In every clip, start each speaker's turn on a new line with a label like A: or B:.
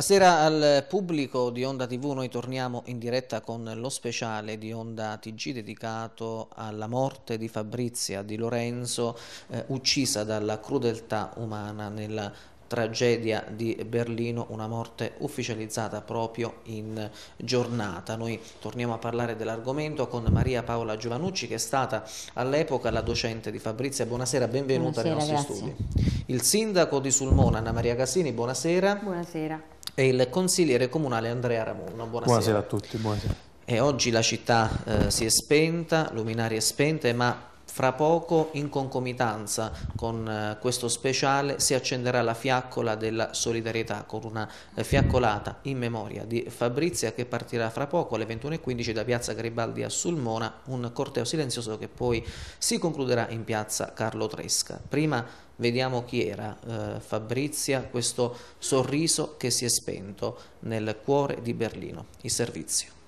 A: Buonasera al pubblico di Onda TV, noi torniamo in diretta con lo speciale di Onda TG dedicato alla morte di Fabrizia Di Lorenzo, eh, uccisa dalla crudeltà umana nella tragedia di Berlino, una morte ufficializzata proprio in giornata. Noi torniamo a parlare dell'argomento con Maria Paola Giovanucci che è stata all'epoca la docente di Fabrizia. Buonasera, benvenuta
B: buonasera,
A: nei nostri
B: grazie.
A: studi. Il sindaco di Sulmona, Anna Maria Casini, buonasera.
C: Buonasera.
A: E il consigliere comunale Andrea Ramunno, buonasera.
D: Buonasera a tutti, buonasera.
A: E oggi la città eh, si è spenta, luminarie spente, ma fra poco in concomitanza con eh, questo speciale si accenderà la fiaccola della solidarietà con una eh, fiaccolata in memoria di Fabrizia che partirà fra poco alle 21.15 da piazza Garibaldi a Sulmona, un corteo silenzioso che poi si concluderà in piazza Carlo Tresca. Prima vediamo chi era eh, Fabrizia, questo sorriso che si è spento nel cuore di Berlino, il servizio.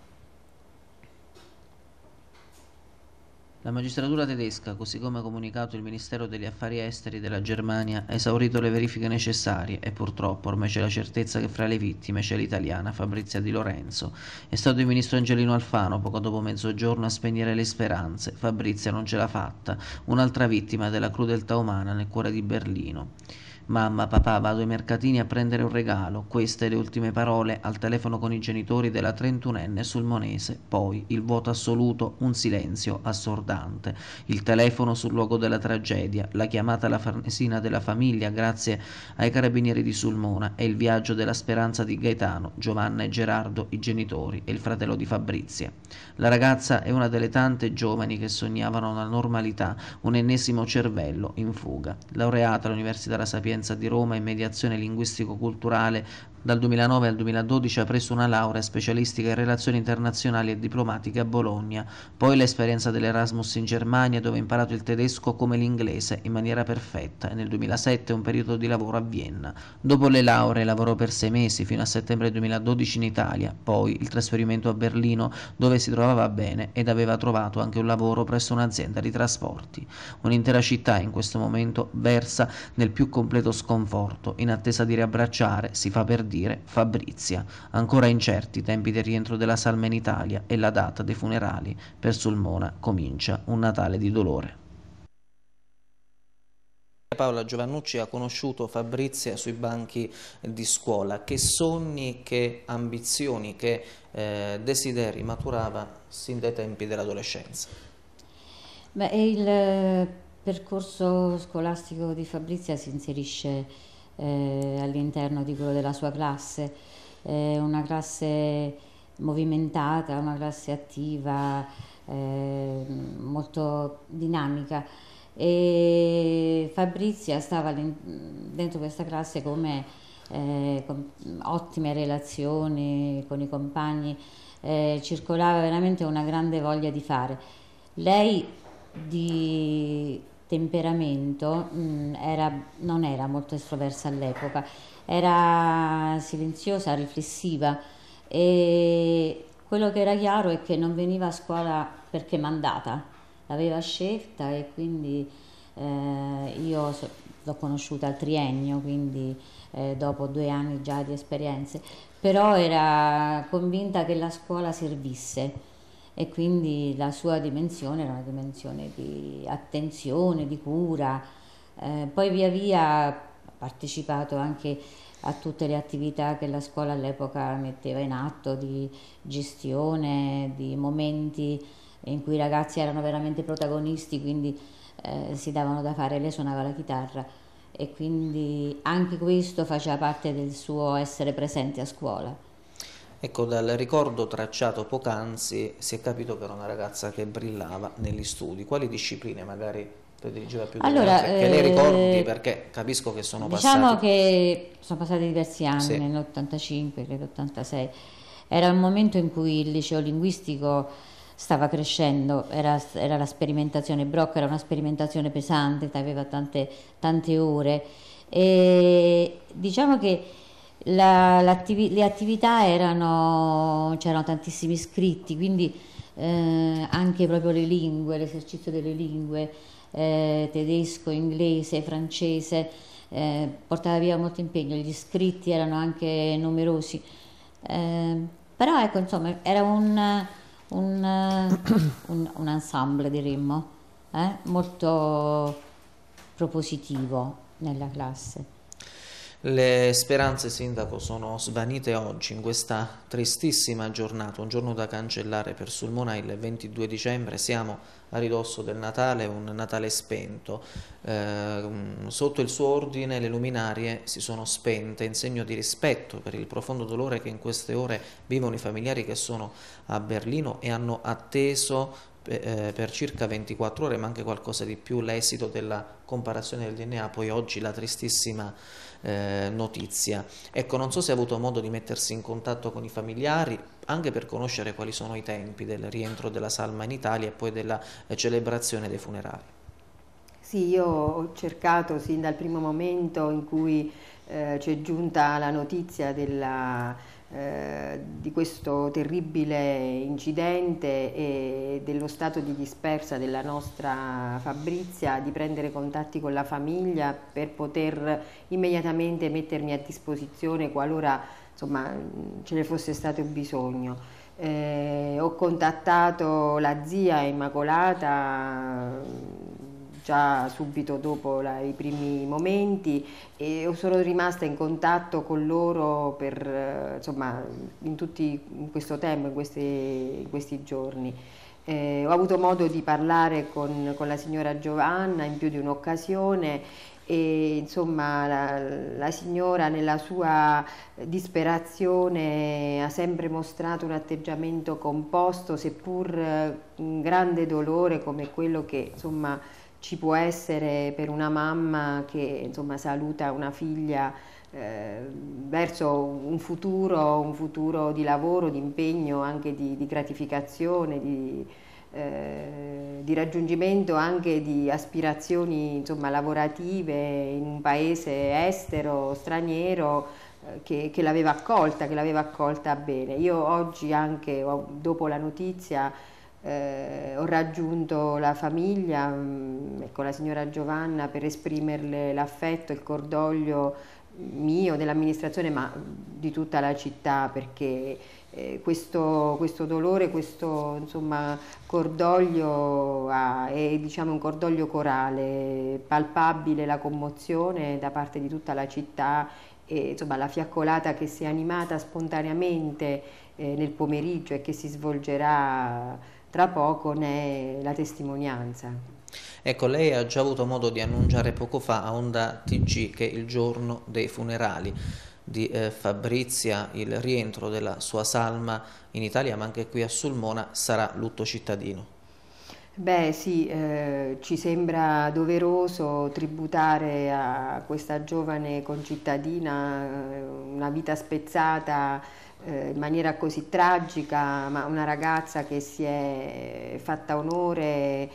A: La magistratura tedesca, così come ha comunicato il Ministero degli Affari Esteri della Germania, ha esaurito le verifiche necessarie e purtroppo ormai c'è la certezza che fra le vittime c'è l'italiana Fabrizia Di Lorenzo. È stato il ministro Angelino Alfano poco dopo mezzogiorno a spegnere le speranze. Fabrizia non ce l'ha fatta, un'altra vittima della crudeltà umana nel cuore di Berlino. Mamma, papà, vado ai mercatini a prendere un regalo. Queste le ultime parole al telefono con i genitori della 31enne sulmonese. Poi il vuoto assoluto, un silenzio assordante. Il telefono sul luogo della tragedia, la chiamata alla farnesina della famiglia grazie ai carabinieri di Sulmona e il viaggio della speranza di Gaetano, Giovanna e Gerardo, i genitori e il fratello di Fabrizia. La ragazza è una delle tante giovani che sognavano una normalità, un ennesimo cervello in fuga. Laureata all'Università La Sapienza Sapienza di Roma in mediazione linguistico-culturale dal 2009 al 2012 ha preso una laurea specialistica in relazioni internazionali e diplomatiche a Bologna, poi l'esperienza dell'Erasmus in Germania dove ha imparato il tedesco come l'inglese in maniera perfetta e nel 2007 un periodo di lavoro a Vienna. Dopo le lauree lavorò per sei mesi fino a settembre 2012 in Italia, poi il trasferimento a Berlino dove si trovava bene ed aveva trovato anche un lavoro presso un'azienda di trasporti. Un'intera città in questo momento versa nel più completo sconforto, in attesa di riabbracciare, si fa per dire Fabrizia. Ancora incerti i tempi del rientro della salma in Italia e la data dei funerali. Per Sulmona comincia un Natale di dolore. Paola Giovannucci ha conosciuto Fabrizia sui banchi di scuola. Che sogni, che ambizioni, che eh, desideri maturava sin dai tempi dell'adolescenza?
B: Beh, il percorso scolastico di Fabrizia si inserisce eh, all'interno di quello della sua classe, è una classe movimentata, una classe attiva, eh, molto dinamica e Fabrizia stava dentro questa classe come eh, con ottime relazioni con i compagni, eh, circolava veramente una grande voglia di fare. Lei di temperamento mh, mm, era, non era molto estroversa all'epoca, era silenziosa, riflessiva e quello che era chiaro è che non veniva a scuola perché mandata, l'aveva scelta e quindi eh, io so, l'ho conosciuta al triennio, quindi eh, dopo due anni già di esperienze, però era convinta che la scuola servisse e quindi la sua dimensione era una dimensione di attenzione, di cura. Eh, poi via via ha partecipato anche a tutte le attività che la scuola all'epoca metteva in atto di gestione, di momenti in cui i ragazzi erano veramente protagonisti, quindi eh, si davano da fare, lei suonava la chitarra e quindi anche questo faceva parte del suo essere presente a scuola.
A: Ecco, dal ricordo tracciato poc'anzi si è capito che era una ragazza che brillava negli studi. Quali discipline magari prediligeva più
B: allora,
A: altre? Che lei ricordi eh, perché capisco che sono
B: diciamo
A: passati...
B: Diciamo che sono passati diversi anni, sì. nell'85, credo 86. Era un momento in cui il liceo linguistico stava crescendo, era, era la sperimentazione, Brock era una sperimentazione pesante, aveva tante, tante ore e diciamo che la, le attività erano, c'erano tantissimi iscritti, quindi eh, anche proprio le lingue, l'esercizio delle lingue, eh, tedesco, inglese, francese, eh, portava via molto impegno, gli iscritti erano anche numerosi, eh, però ecco insomma era un, un, un, un ensemble diremmo, eh, molto propositivo nella classe.
A: Le speranze, Sindaco, sono svanite oggi in questa tristissima giornata, un giorno da cancellare per Sulmona il 22 dicembre, siamo a ridosso del Natale, un Natale spento. Eh, sotto il suo ordine le luminarie si sono spente in segno di rispetto per il profondo dolore che in queste ore vivono i familiari che sono a Berlino e hanno atteso eh, per circa 24 ore, ma anche qualcosa di più, l'esito della comparazione del DNA, poi oggi la tristissima eh, notizia. Ecco, non so se ha avuto modo di mettersi in contatto con i familiari, anche per conoscere quali sono i tempi del rientro della salma in Italia e poi della eh, celebrazione dei funerali.
C: Sì, io ho cercato sin dal primo momento in cui eh, ci è giunta la notizia della eh, di questo terribile incidente e dello stato di dispersa della nostra Fabrizia, di prendere contatti con la famiglia per poter immediatamente mettermi a disposizione qualora insomma, ce ne fosse stato bisogno. Eh, ho contattato la zia Immacolata già subito dopo la, i primi momenti e sono rimasta in contatto con loro per, eh, insomma, in, tutti, in questo tempo, in questi, in questi giorni. Eh, ho avuto modo di parlare con, con, la signora Giovanna in più di un'occasione e insomma la, la, signora nella sua disperazione ha sempre mostrato un atteggiamento composto seppur eh, un grande dolore come quello che insomma ci può essere per una mamma che insomma, saluta una figlia eh, verso un futuro, un futuro di lavoro, di impegno, anche di, di gratificazione, di, eh, di, raggiungimento anche di aspirazioni insomma, lavorative in un paese estero, straniero, eh, che, che l'aveva accolta, che l'aveva accolta bene. Io oggi anche dopo la notizia eh, ho raggiunto la famiglia mh, mm, con la signora Giovanna per esprimerle l'affetto, il cordoglio mio, dell'amministrazione, ma di tutta la città, perché eh, questo, questo, dolore, questo insomma, cordoglio ha, è diciamo, un cordoglio corale, palpabile la commozione da parte di tutta la città e insomma, la fiaccolata che si è animata spontaneamente eh, nel pomeriggio e che si svolgerà tra poco ne è la testimonianza.
A: Ecco, lei ha già avuto modo di annunciare poco fa a Onda TG che il giorno dei funerali di eh, Fabrizia, il rientro della sua salma in Italia, ma anche qui a Sulmona, sarà lutto cittadino.
C: Beh sì, eh, ci sembra doveroso tributare a questa giovane concittadina eh, una vita spezzata eh, in maniera così tragica, ma una ragazza che si è fatta onore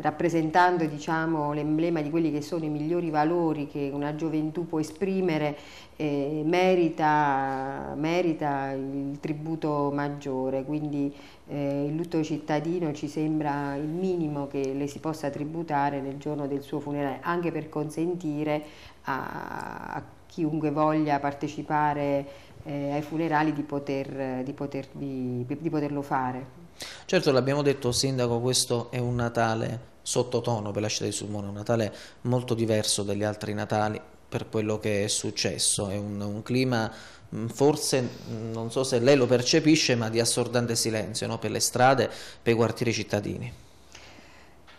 C: rappresentando diciamo, l'emblema di quelli che sono i migliori valori che una gioventù può esprimere, eh, merita, merita, il tributo maggiore, quindi eh, il lutto cittadino ci sembra il minimo che le si possa tributare nel giorno del suo funerale, anche per consentire a, a chiunque voglia partecipare eh, ai funerali di, poter, di, poter, di, di poterlo fare.
A: Certo, l'abbiamo detto Sindaco, questo è un Natale sottotono per la città di Sulmona, un Natale molto diverso dagli altri Natali per quello che è successo, è un, un clima mm, forse, mm, non so se lei lo percepisce, ma di assordante silenzio no? per le strade, per i quartieri cittadini.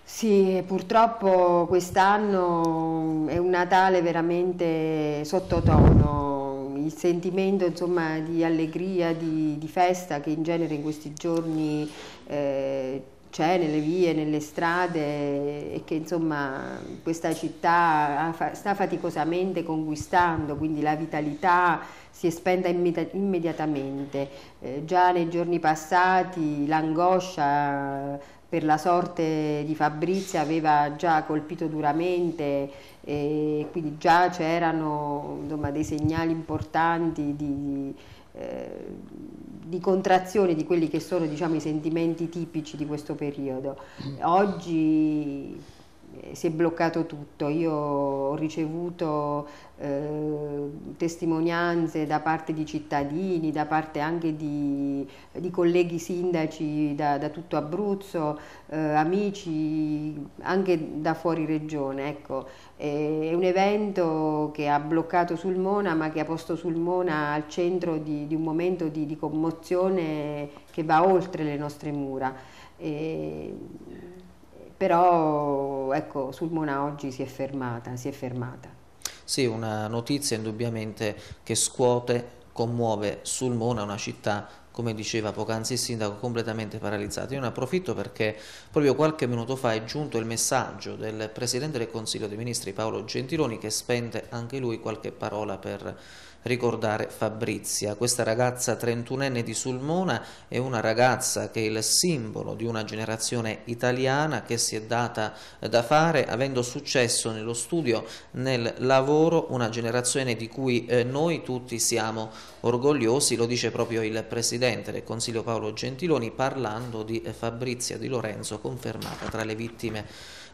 C: Sì, purtroppo quest'anno è un Natale veramente sottotono, il sentimento insomma, di allegria, di, di, festa che in genere in questi giorni eh, c'è nelle vie, nelle strade e che insomma questa città sta faticosamente conquistando, quindi la vitalità si è spenta immediatamente. Eh, già nei giorni passati l'angoscia per la sorte di Fabrizia aveva già colpito duramente e quindi già c'erano dei segnali importanti di, eh, di, contrazione di quelli che sono diciamo, i sentimenti tipici di questo periodo. Oggi si è bloccato tutto. Io ho ricevuto eh, testimonianze da parte di cittadini, da parte anche di, di colleghi sindaci da, da tutto Abruzzo, eh, amici anche da fuori regione. Ecco. È un evento che ha bloccato Sulmona ma che ha posto Sulmona al centro di, di un momento di, di, commozione che va oltre le nostre mura. E, però ecco, Sulmona oggi si è fermata, si è fermata.
A: Sì, una notizia indubbiamente che scuote, commuove Sulmona, una città come diceva poc'anzi il sindaco, completamente paralizzata. Io ne approfitto perché proprio qualche minuto fa è giunto il messaggio del Presidente del Consiglio dei Ministri Paolo Gentiloni che spende anche lui qualche parola per ricordare Fabrizia. Questa ragazza 31enne di Sulmona è una ragazza che è il simbolo di una generazione italiana che si è data da fare avendo successo nello studio, nel lavoro, una generazione di cui eh, noi tutti siamo orgogliosi, lo dice proprio il Presidente del Consiglio Paolo Gentiloni parlando di eh, Fabrizia Di Lorenzo confermata tra le vittime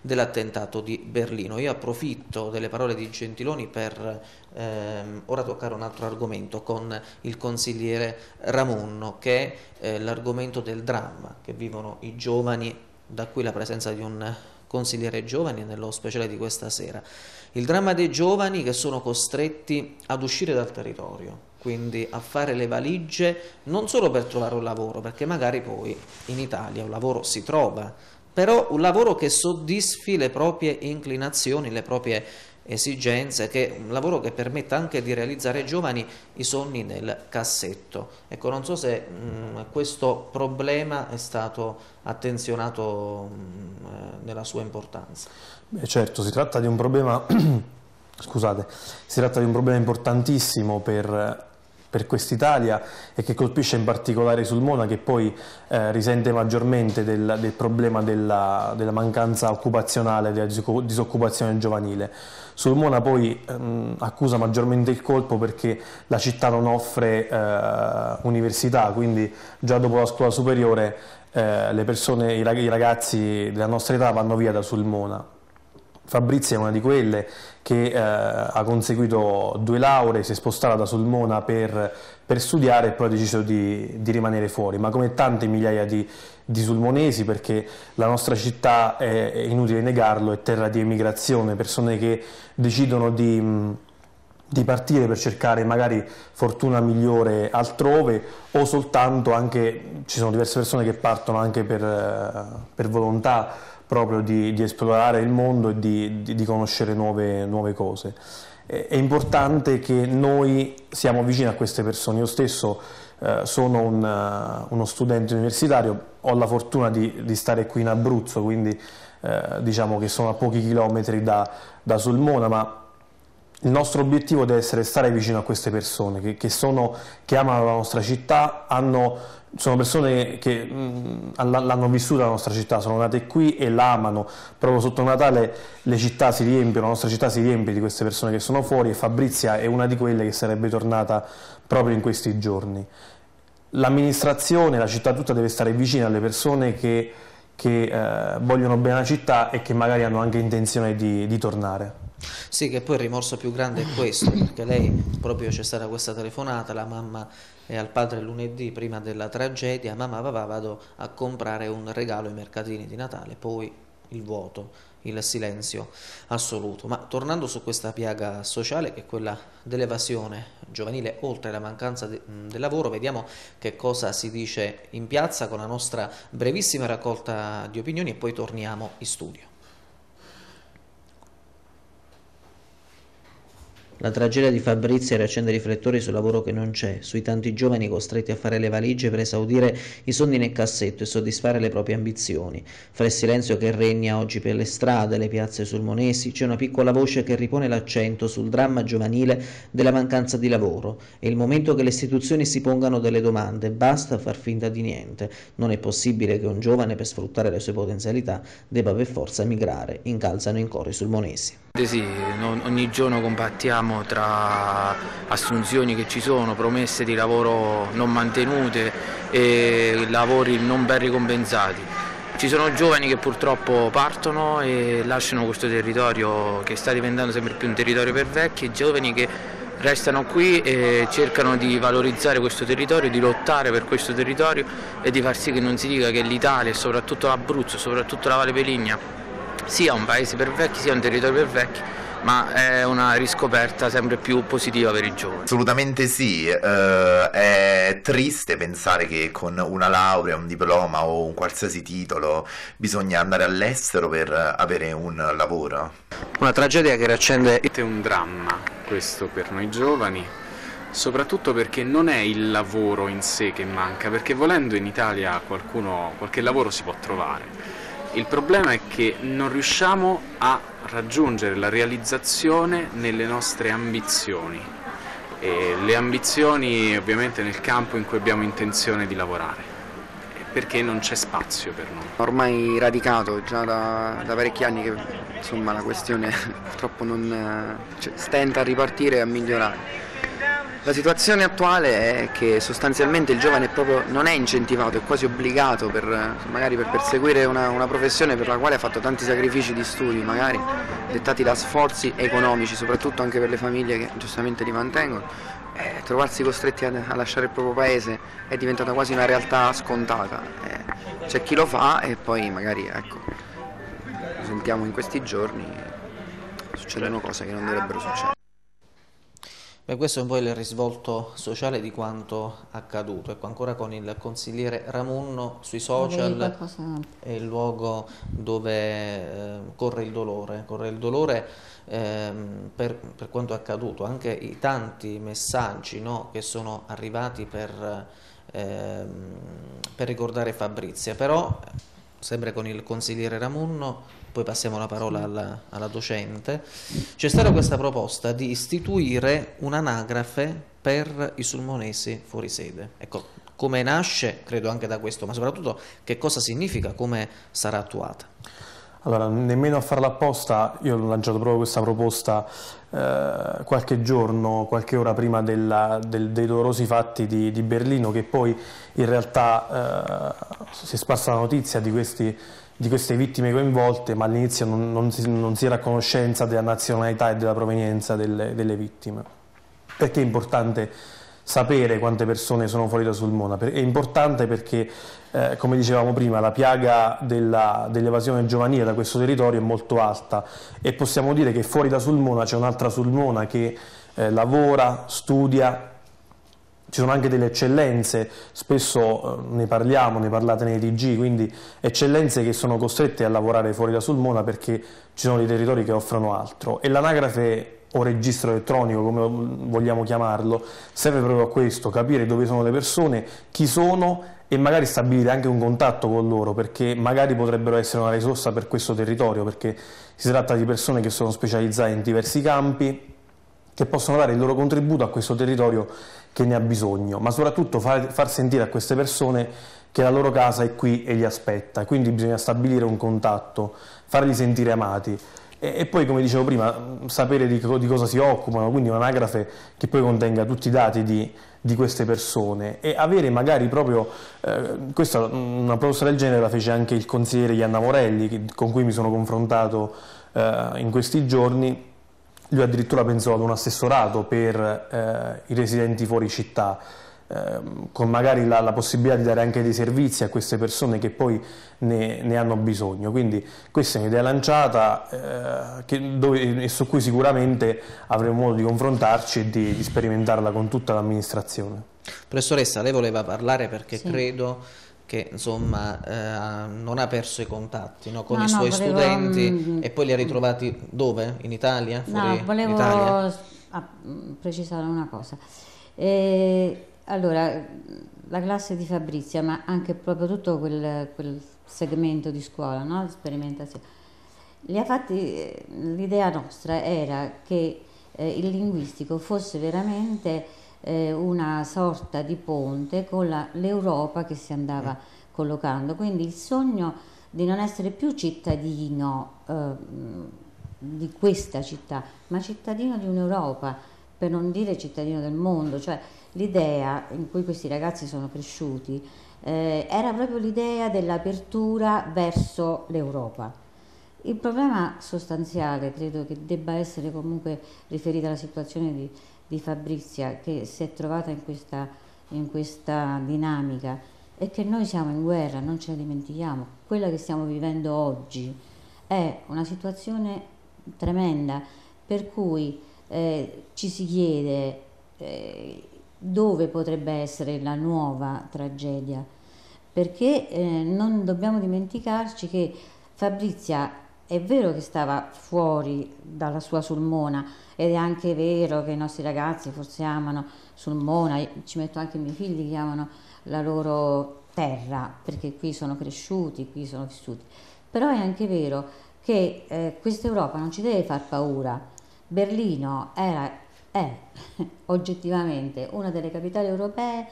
A: dell'attentato di Berlino. Io approfitto delle parole di Gentiloni per ehm, ora toccare un altro argomento con il consigliere Ramunno, che è eh, l'argomento del dramma che vivono i giovani, da qui la presenza di un consigliere giovani nello speciale di questa sera. Il dramma dei giovani che sono costretti ad uscire dal territorio, quindi a fare le valigie non solo per trovare un lavoro, perché magari poi in Italia un lavoro si trova, però un lavoro che soddisfi le proprie inclinazioni, le proprie esigenze, che, un lavoro che permetta anche di realizzare ai giovani i sogni nel cassetto. Ecco, non so se mh, questo problema è stato attenzionato mh, eh, nella sua importanza.
D: Beh, certo, si tratta di un problema, scusate, si tratta di un problema importantissimo per per quest'Italia e che colpisce in particolare Sulmona che poi eh, risente maggiormente del, del problema della, della, mancanza occupazionale, della disoccupazione giovanile. Sulmona poi ehm, accusa maggiormente il colpo perché la città non offre eh, università, quindi già dopo la scuola superiore eh, persone, i ragazzi della nostra età vanno via da Sulmona. Fabrizia è una di quelle che eh, ha conseguito due lauree, si è spostata da Sulmona per, per studiare e poi ha deciso di, di, rimanere fuori, ma come tante migliaia di, di sulmonesi, perché la nostra città, è, è, inutile negarlo, è terra di emigrazione, persone che decidono di di partire per cercare magari fortuna migliore altrove o soltanto anche, ci sono diverse persone che partono anche per, eh, per volontà proprio di, di esplorare il mondo e di, di, di conoscere nuove, nuove cose. È importante che noi siamo vicini a queste persone. Io stesso eh, sono un, uh, uno studente universitario, ho la fortuna di, di stare qui in Abruzzo, quindi eh, diciamo che sono a pochi chilometri da, da, Sulmona, ma il nostro obiettivo deve essere stare vicino a queste persone che, che, sono, che amano la nostra città, hanno sono persone che l'hanno vissuta la nostra città, sono nate qui e la amano. Proprio sotto Natale le città si riempiono, la nostra città si riempie di queste persone che sono fuori e Fabrizia è una di quelle che sarebbe tornata proprio in questi giorni. L'amministrazione, la città tutta deve stare vicina alle persone che, che eh, vogliono bene la città e che magari hanno anche intenzione di, di tornare.
A: Sì, che poi il rimorso più grande è questo, perché lei proprio c'è stata questa telefonata, la mamma è al padre lunedì prima della tragedia, mamma papà vado a comprare un regalo ai mercatini di Natale, poi il vuoto, il silenzio assoluto. Ma tornando su questa piaga sociale che è quella dell'evasione giovanile, oltre alla mancanza de, del lavoro, vediamo che cosa si dice in piazza con la nostra brevissima raccolta di opinioni e poi torniamo in studio. La tragedia di Fabrizia riaccende riflettori sul lavoro che non c'è, sui tanti giovani costretti a fare le valigie per esaudire i sonni nel cassetto e soddisfare le proprie ambizioni. Fra il silenzio che regna oggi per le strade, le piazze sulmonesi, c'è una piccola voce che ripone l'accento sul dramma giovanile della mancanza di lavoro. È il momento che le istituzioni si pongano delle domande, basta far finta di niente. Non è possibile che un giovane per sfruttare le sue potenzialità debba per forza migrare, incalzano in cori sulmonesi.
E: Sì, ogni giorno combattiamo tra assunzioni che ci sono, promesse di lavoro non mantenute e lavori non ben ricompensati. Ci sono giovani che purtroppo partono e lasciano questo territorio che sta diventando sempre più un territorio per vecchi, giovani che restano qui e cercano di valorizzare questo territorio, di lottare per questo territorio e di far sì che non si dica che l'Italia e soprattutto l'Abruzzo, soprattutto la Valle Peligna sia un paese per vecchi, sia un territorio per vecchi ma è una riscoperta sempre più positiva per i giovani.
F: Assolutamente sì, eh, è triste pensare che con una laurea, un diploma o un qualsiasi titolo bisogna andare all'estero per avere un lavoro.
E: Una tragedia che riaccende...
G: È un dramma questo per noi giovani, soprattutto perché non è il lavoro in sé che manca, perché volendo in Italia qualcuno, qualche lavoro si può trovare. Il problema è che non riusciamo a raggiungere la realizzazione nelle nostre ambizioni. E le ambizioni ovviamente nel campo in cui abbiamo intenzione di lavorare. Perché non c'è spazio per noi.
H: Ormai radicato già da, da parecchi anni che insomma, la questione purtroppo non, cioè, stenta a ripartire e a migliorare la situazione attuale è che sostanzialmente il giovane non è incentivato, è quasi obbligato per, magari per perseguire una, una, professione per la quale ha fatto tanti sacrifici di studi, magari dettati da sforzi economici, soprattutto anche per le famiglie che giustamente li mantengono. Eh, trovarsi costretti a, a, lasciare il proprio paese è diventata quasi una realtà scontata. Eh, c'è chi lo fa e poi magari, ecco, sentiamo in questi giorni, succedono cose che non dovrebbero succedere.
A: Beh, questo è un po' il risvolto sociale di quanto accaduto. Ecco, ancora con il consigliere Ramunno sui social è il luogo dove eh, corre il dolore, corre il dolore eh, per, per, quanto accaduto, anche i tanti messaggi no, che sono arrivati per, eh, per ricordare Fabrizia, però sempre con il consigliere Ramunno poi passiamo la parola alla, alla docente, c'è stata questa proposta di istituire un'anagrafe per i sulmonesi fuori sede. Ecco, come nasce, credo anche da questo, ma soprattutto che cosa significa, come sarà attuata?
D: Allora, nemmeno a farla apposta, io ho lanciato proprio questa proposta eh, qualche giorno, qualche ora prima della, del, dei dolorosi fatti di, di, Berlino, che poi in realtà eh, si è sparsa la notizia di questi di queste vittime coinvolte, ma all'inizio non, non, non, si, era a conoscenza della nazionalità e della provenienza delle, delle, vittime. Perché è importante sapere quante persone sono fuori da Sulmona? È importante perché, eh, come dicevamo prima, la piaga dell'evasione dell giovanile da questo territorio è molto alta e possiamo dire che fuori da Sulmona c'è un'altra Sulmona che eh, lavora, studia, ci sono anche delle eccellenze, spesso eh, ne parliamo, ne parlate nei TG, quindi eccellenze che sono costrette a lavorare fuori da Sulmona perché ci sono dei territori che offrono altro. E l'anagrafe o registro elettronico, come vogliamo chiamarlo, serve proprio a questo, capire dove sono le persone, chi sono e magari stabilire anche un contatto con loro perché magari potrebbero essere una risorsa per questo territorio perché si tratta di persone che sono specializzate in diversi campi che possono dare il loro contributo a questo territorio che ne ha bisogno, ma soprattutto far, far sentire a queste persone che la loro casa è qui e li aspetta, quindi bisogna stabilire un contatto, farli sentire amati. E, poi come dicevo prima sapere di, di cosa si occupano, quindi un'anagrafe che poi contenga tutti i dati di, di queste persone. E avere magari proprio, eh, questa, una proposta del genere la fece anche il consigliere Ianna Morelli con cui mi sono confrontato eh, in questi giorni lui addirittura pensò ad un assessorato per eh, i residenti fuori città, eh, con magari la, la, possibilità di dare anche dei servizi a queste persone che poi ne, ne hanno bisogno. Quindi questa è un'idea lanciata eh, che, dove, e su cui sicuramente avremo modo di confrontarci e di, di sperimentarla con tutta l'amministrazione.
A: Professoressa, lei voleva parlare perché sì. credo che insomma eh, non ha perso i contatti no? con no, i suoi no, volevo, studenti mm, e poi li ha ritrovati dove? In Italia?
B: Fuori no, volevo Italia? Ah, precisare una cosa. Eh, allora, la classe di Fabrizia, ma anche proprio tutto quel, quel segmento di scuola, no? sperimentazione, li ha fatti, l'idea nostra era che eh, il linguistico fosse veramente eh, una sorta di ponte con l'Europa che si andava mm. collocando. Quindi il sogno di non essere più cittadino eh, di questa città, ma cittadino di un'Europa, per non dire cittadino del mondo, cioè l'idea in cui questi ragazzi sono cresciuti eh, era proprio l'idea dell'apertura verso l'Europa. Il problema sostanziale credo che debba essere comunque riferito alla situazione di, di Fabrizia che si è trovata in questa, in questa dinamica è che noi siamo in guerra, non ce ne dimentichiamo. Quella che stiamo vivendo oggi è una situazione tremenda per cui eh, ci si chiede eh, dove potrebbe essere la nuova tragedia, perché eh, non dobbiamo dimenticarci che Fabrizia è vero che stava fuori dalla sua Sulmona ed è anche vero che i nostri ragazzi forse amano Sulmona, ci metto anche i miei figli che amano la loro terra perché qui sono cresciuti, qui sono vissuti, però è anche vero che eh, questa Europa non ci deve far paura. Berlino era, è oggettivamente una delle capitali europee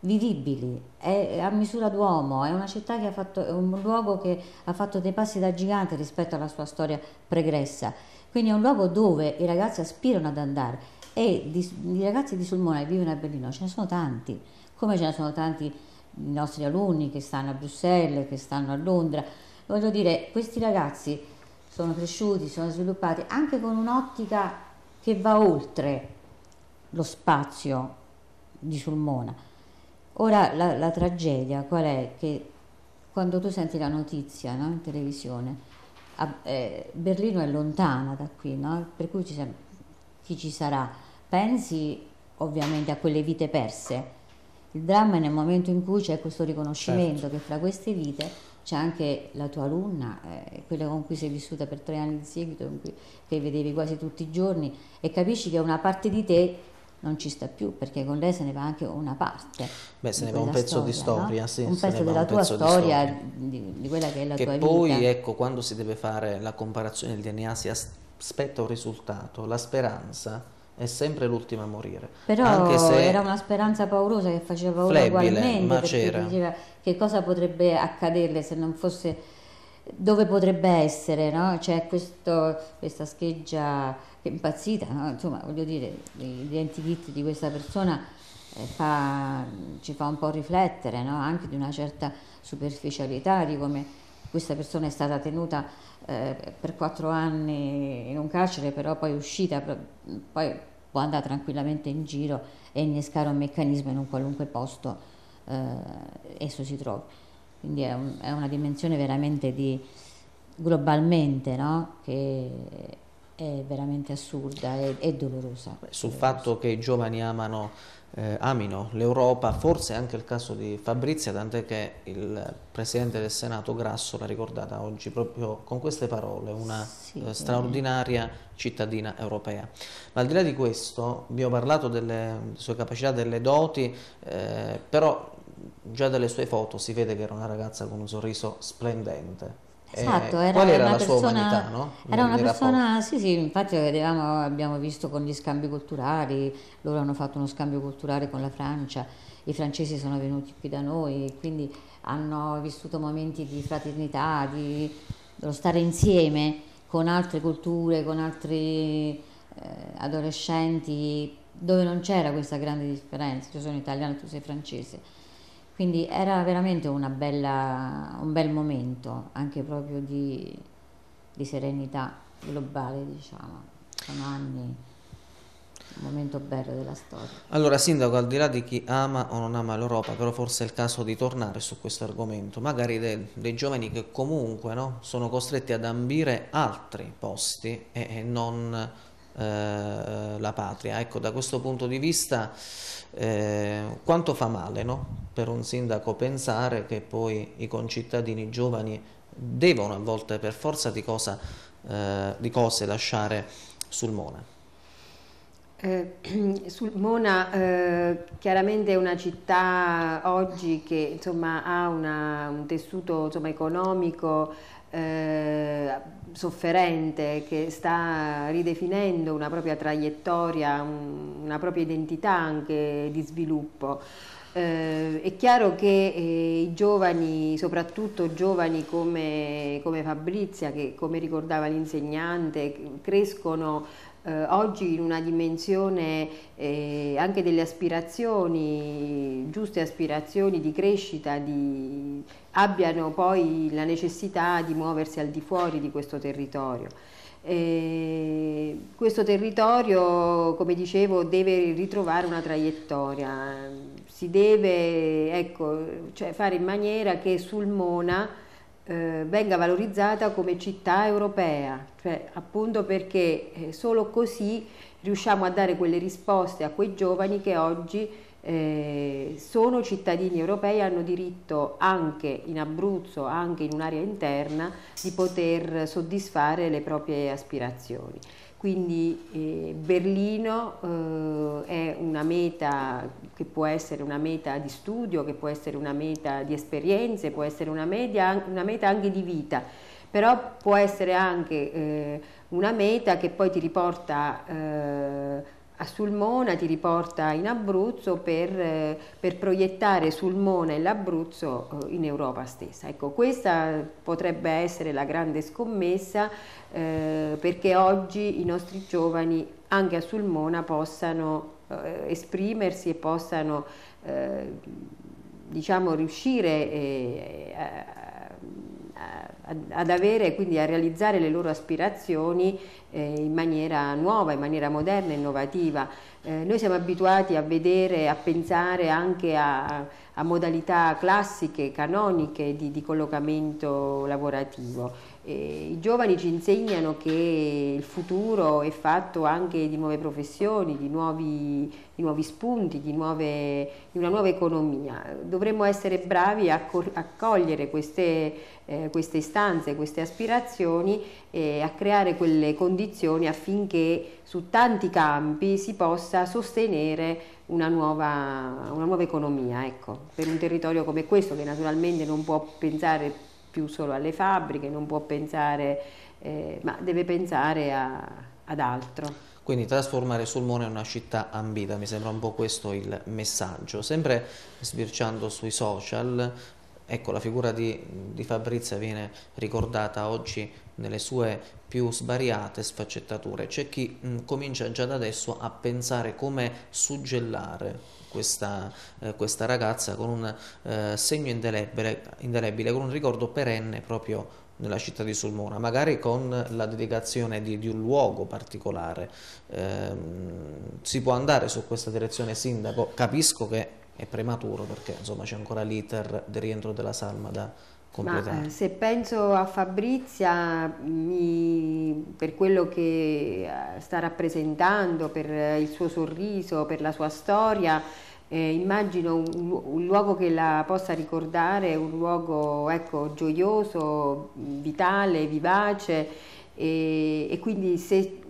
B: vivibili, è a misura d'uomo, è una città che ha fatto, è un luogo che ha fatto dei passi da gigante rispetto alla sua storia pregressa. Quindi è un luogo dove i ragazzi aspirano ad andare e di, di ragazzi di Sulmona che vivono a Berlino ce ne sono tanti, come ce ne sono tanti i nostri alunni che stanno a Bruxelles, che stanno a Londra. Voglio dire, questi ragazzi sono cresciuti, sono sviluppati anche con un'ottica che va oltre lo spazio di Sulmona Ora la, la, tragedia qual è? Che quando tu senti la notizia no, in televisione, a, eh, Berlino è lontana da qui, no? per cui ci, chi ci sarà? Pensi ovviamente a quelle vite perse. Il dramma è nel momento in cui c'è questo riconoscimento certo. che fra queste vite c'è anche la tua alunna, eh, quella con cui sei vissuta per tre anni di seguito, cui, che vedevi quasi tutti i giorni e capisci che una parte di te non ci sta più perché con lei se ne va anche una parte.
A: Beh, se ne va un pezzo storia, di storia,
B: no?
A: sì,
B: un pezzo della un tua pezzo storia, di, storia. Di, di, quella che è la
A: che
B: tua
A: poi,
B: vita.
A: ecco, quando si deve fare la comparazione del DNA si aspetta un risultato, la speranza è sempre l'ultima a morire.
B: Però era una speranza paurosa che faceva paura
A: flebile,
B: ugualmente
A: ma
B: perché
A: c'era.
B: diceva che cosa potrebbe accaderle se non fosse dove potrebbe essere, no? C'è questo, questa scheggia che impazzita, no? insomma voglio dire, l'identikit di questa persona eh, fa, ci fa un po' riflettere no? anche di una certa superficialità, di come questa persona è stata tenuta eh, per quattro anni in un carcere, però poi uscita, poi può andare tranquillamente in giro e innescare un meccanismo in un qualunque posto eh, esso si trovi. Quindi è, un, è una dimensione veramente di globalmente no? che è veramente assurda e, e dolorosa.
A: Beh, sul fatto che i giovani amano, eh, amino l'Europa, forse è anche il caso di Fabrizia, tant'è che il Presidente del Senato Grasso l'ha ricordata oggi proprio con queste parole, una sì, eh, straordinaria cittadina europea. Ma al di là di questo, abbiamo parlato delle sue capacità, delle doti, eh, però già dalle sue foto si vede che era una ragazza con un sorriso splendente
B: Esatto, era
A: qual era
B: una
A: la
B: persona,
A: sua umanità, no?
B: Era una persona, sì sì, infatti vedevamo, abbiamo visto con gli scambi culturali, loro hanno fatto uno scambio culturale con la Francia, i francesi sono venuti qui da noi, quindi hanno vissuto momenti di fraternità, di dello stare insieme con altre culture, con altri eh, adolescenti, dove non c'era questa grande differenza, io sono italiana, tu sei francese quindi era veramente bella, un bel momento, anche proprio di, di serenità globale, diciamo. Sono anni, un momento bello della storia.
A: Allora, Sindaco, al di là di chi ama o non ama l'Europa, però forse è il caso di tornare su questo argomento, magari dei, dei giovani che comunque no, sono costretti ad ambire altri posti e, e non eh, la patria. Ecco, da questo punto di vista eh, quanto fa male no? per un sindaco pensare che poi i concittadini giovani devono a volte per forza di, cosa, eh, di cose lasciare Sulmona?
C: Eh, Sulmona eh, chiaramente è una città oggi che insomma, ha una, un tessuto insomma, economico eh, sofferente che sta ridefinendo una propria traiettoria, un, una propria identità anche di sviluppo. Eh, è chiaro che eh, i giovani, soprattutto giovani come, come, Fabrizia, che come ricordava l'insegnante, crescono eh, oggi in una dimensione eh, anche delle aspirazioni, giuste aspirazioni di crescita, di, abbiano poi la necessità di muoversi al di fuori di questo territorio. E questo territorio, come dicevo, deve ritrovare una traiettoria, si deve ecco, cioè fare in maniera che Sulmona eh, venga valorizzata come città europea, cioè appunto perché eh, solo così riusciamo a dare quelle risposte a quei giovani che oggi eh, sono cittadini europei, hanno diritto anche in Abruzzo, anche in un'area interna, di poter soddisfare le proprie aspirazioni. Quindi eh, Berlino eh, è una meta che può essere una meta di studio, che può essere una meta di esperienze, può essere una, media, una meta anche di vita, però può essere anche eh, una meta che poi ti riporta eh, a Sulmona, ti riporta in Abruzzo per, eh, per proiettare Sulmona e l'Abruzzo eh, in Europa stessa. Ecco, questa potrebbe essere la grande scommessa eh, perché oggi i nostri giovani anche a Sulmona possano eh, esprimersi e possano eh, diciamo, riuscire eh, ad avere, quindi a realizzare le loro aspirazioni eh, in maniera nuova, in maniera moderna innovativa. Eh, noi siamo abituati a vedere, a pensare anche a, a modalità classiche, canoniche di, di collocamento lavorativo. E I giovani ci insegnano che il futuro è fatto anche di nuove professioni, di nuovi, di nuovi spunti, di, nuove, di, una nuova economia. Dovremmo essere bravi a, a cogliere queste, eh, queste istanze, queste aspirazioni e a creare quelle condizioni affinché su tanti campi si possa sostenere una nuova, una nuova economia ecco, per un territorio come questo che naturalmente non può pensare più solo alle fabbriche, non può pensare, eh, ma deve pensare a, ad altro.
A: Quindi trasformare Sulmone in una città ambita, mi sembra un po' questo il messaggio. Sempre sbirciando sui social, ecco la figura di, di Fabrizia viene ricordata oggi nelle sue più svariate sfaccettature. C'è chi mh, comincia già da adesso a pensare come suggellare questa, eh, questa ragazza con un eh, segno indelebile, indelebile, con un ricordo perenne proprio nella città di Sulmona, magari con la dedicazione di, di un luogo particolare. Eh, si può andare su questa direzione sindaco, capisco che è prematuro perché insomma c'è ancora l'iter del rientro della salma da completare.
C: Ma, eh, se penso a Fabrizia, mi, per quello che eh, sta rappresentando, per il suo sorriso, per la sua storia, eh, immagino un, un, luogo che la possa ricordare, un luogo ecco, gioioso, vitale, vivace e, e, quindi se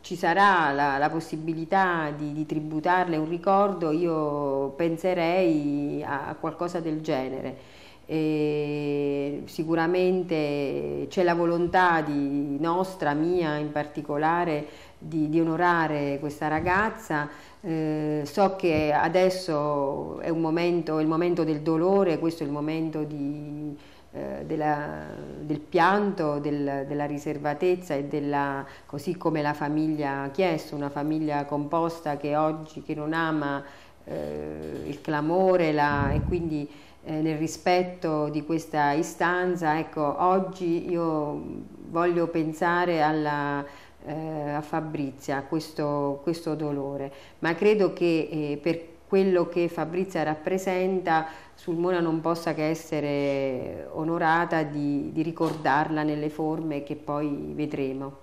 C: ci sarà la, la possibilità di, di, tributarle un ricordo io penserei a, a qualcosa del genere. E sicuramente c'è la volontà di, nostra, mia in particolare, di, di onorare questa ragazza. Eh, so che adesso è, momento, il momento del dolore, questo è il momento di, eh, della, del pianto, del, della riservatezza e della, così come la famiglia ha chiesto, una famiglia composta che oggi che non ama eh, il clamore la, e quindi eh, nel rispetto di questa istanza, ecco, oggi io voglio pensare alla eh, a Fabrizia questo, questo, dolore, ma credo che eh, per quello che Fabrizia rappresenta Sulmona non possa che essere onorata di, di ricordarla nelle forme che poi vedremo.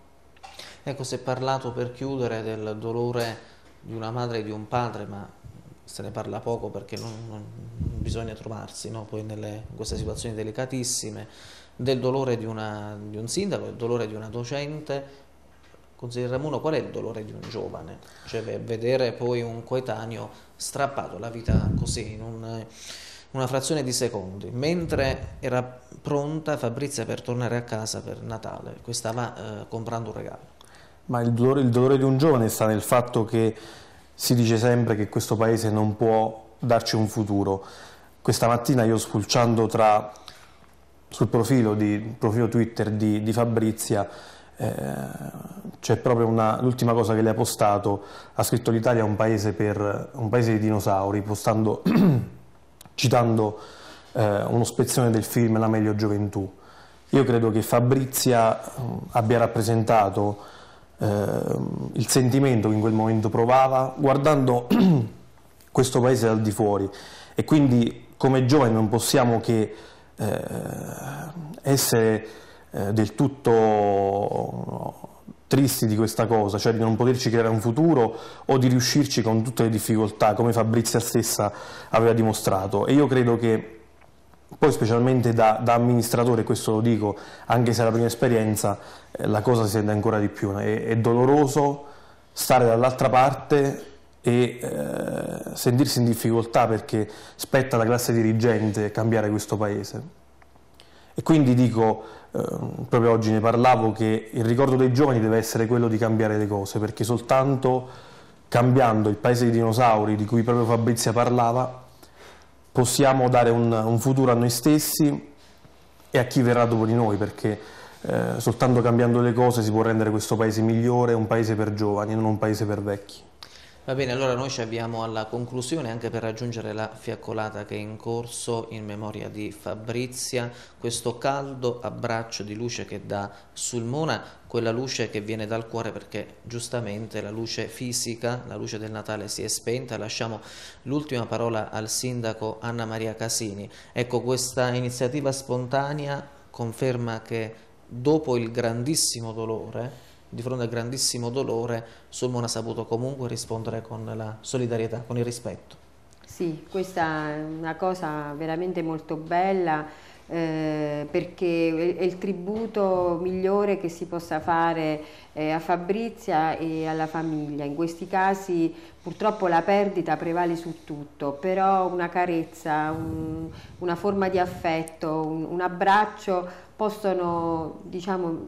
A: Ecco, si è parlato per chiudere del dolore di una madre e di un padre, ma se ne parla poco perché non, non bisogna trovarsi no? poi nelle, in queste situazioni delicatissime, del dolore di, una, di un sindaco, del dolore di una docente, Consigliere Ramuno, qual è il dolore di un giovane? Cioè vedere poi un coetaneo strappato la vita così, in un, una frazione di secondi, mentre era pronta Fabrizia per tornare a casa per Natale, poi stava eh, comprando un regalo.
D: Ma il dolore, il dolore di un giovane sta nel fatto che si dice sempre che questo paese non può darci un futuro. Questa mattina io spulciando tra, sul profilo, di, profilo Twitter di, di Fabrizia eh, c'è proprio l'ultima cosa che le ha postato, ha scritto l'Italia è un paese, per, un paese di dinosauri, postando, citando eh, uno spezzone del film La meglio gioventù. Io credo che Fabrizia eh, abbia rappresentato il sentimento che in quel momento provava guardando questo paese dal di fuori e quindi come giovani non possiamo che eh, essere eh, del tutto tristi di questa cosa, cioè di non poterci creare un futuro o di riuscirci con tutte le difficoltà, come Fabrizia stessa aveva dimostrato. E io credo che poi specialmente da, da amministratore, questo lo dico, anche se è la prima esperienza, eh, la cosa si sente ancora di più. È, è doloroso stare dall'altra parte e eh, sentirsi in difficoltà perché spetta alla classe dirigente cambiare questo paese. E quindi dico, eh, proprio oggi ne parlavo, che il ricordo dei giovani deve essere quello di cambiare le cose, perché soltanto cambiando il paese dei dinosauri di cui proprio Fabrizia parlava, possiamo dare un, un futuro a noi stessi e a chi verrà dopo di noi, perché eh, soltanto cambiando le cose si può rendere questo paese migliore, un paese per giovani, non un paese per vecchi.
A: Va bene, allora noi ci avviamo alla conclusione anche per raggiungere la fiaccolata che è in corso in memoria di Fabrizia, questo caldo abbraccio di luce che dà Sulmona, quella luce che viene dal cuore perché giustamente la luce fisica, la luce del Natale si è spenta. Lasciamo l'ultima parola al sindaco Anna Maria Casini. Ecco, questa iniziativa spontanea conferma che dopo il grandissimo dolore di fronte al grandissimo dolore, Sulmona ha saputo comunque rispondere con la solidarietà, con il rispetto.
C: Sì, questa è una cosa veramente molto bella eh, perché è il tributo migliore che si possa fare eh, a Fabrizia e alla famiglia. In questi casi purtroppo la perdita prevale su tutto, però una carezza, un, una forma di affetto, un, un abbraccio possono diciamo,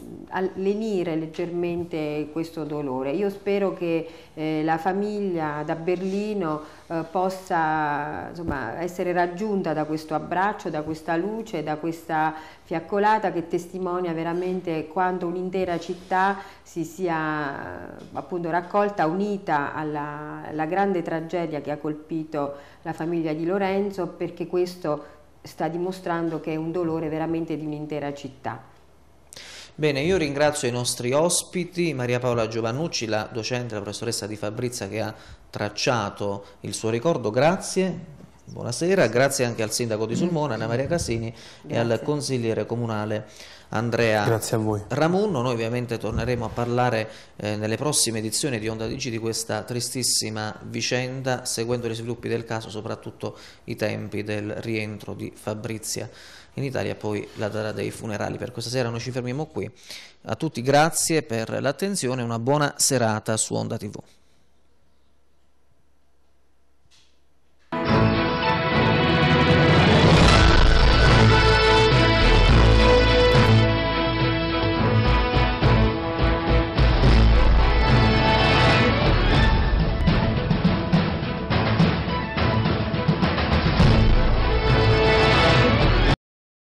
C: lenire leggermente questo dolore. Io spero che eh, la famiglia da Berlino eh, possa insomma, essere raggiunta da questo abbraccio, da questa luce, da questa fiaccolata che testimonia veramente quanto un'intera città si sia appunto raccolta, unita alla, alla grande tragedia che ha colpito la famiglia di Lorenzo perché questo sta dimostrando che è un dolore veramente di un'intera città.
A: Bene, io ringrazio i nostri ospiti, Maria Paola Giovannucci, la docente, la professoressa di Fabrizia che ha tracciato il suo ricordo, grazie. Buonasera, grazie anche al sindaco di Sulmona, Anna Maria Casini grazie. e al consigliere comunale Andrea Ramunno. Noi ovviamente torneremo a parlare eh, nelle prossime edizioni di Onda DG di questa tristissima vicenda, seguendo gli sviluppi del caso, soprattutto i tempi del rientro di Fabrizia in Italia, poi la data dei funerali. Per questa sera noi ci fermiamo qui. A tutti grazie per l'attenzione e una buona serata su Onda TV.